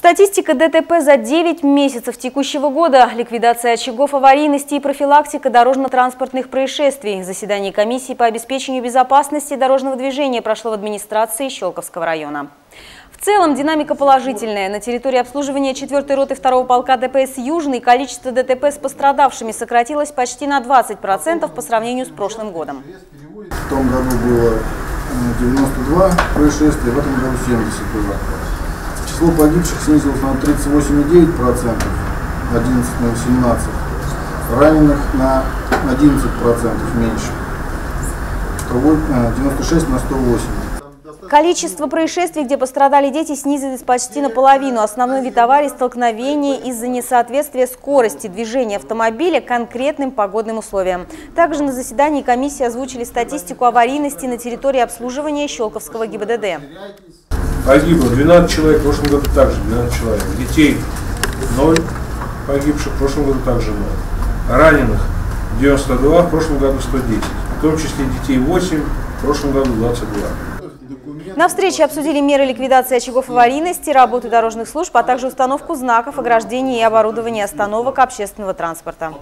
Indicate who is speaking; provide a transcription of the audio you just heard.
Speaker 1: Статистика ДТП за 9 месяцев текущего года, ликвидация очагов аварийности и профилактика дорожно-транспортных происшествий. Заседание комиссии по обеспечению безопасности дорожного движения прошло в администрации Щелковского района. В целом динамика положительная. На территории обслуживания 4-й роты 2-го полка ДПС «Южный» количество ДТП с пострадавшими сократилось почти на 20% по сравнению с прошлым годом.
Speaker 2: В том году было э, 92 происшествия, в этом году 70 было. Число погибших снизилось на 38,9%, 11 на 18. Раненых на 11% меньше. 96 на 108.
Speaker 1: Количество происшествий, где пострадали дети, снизилось почти наполовину. Основной вид аварий – столкновение из-за несоответствия скорости движения автомобиля конкретным погодным условиям. Также на заседании комиссии озвучили статистику аварийности на территории обслуживания Щелковского ГИБДД.
Speaker 3: Погибло 12 человек, в прошлом году также 12 человек. Детей 0 погибших, в прошлом году также 0. Раненых 92, в прошлом году 110. В том числе детей 8, в прошлом году 22.
Speaker 1: На встрече обсудили меры ликвидации очагов аварийности, работы дорожных служб, а также установку знаков ограждения и оборудования остановок общественного транспорта.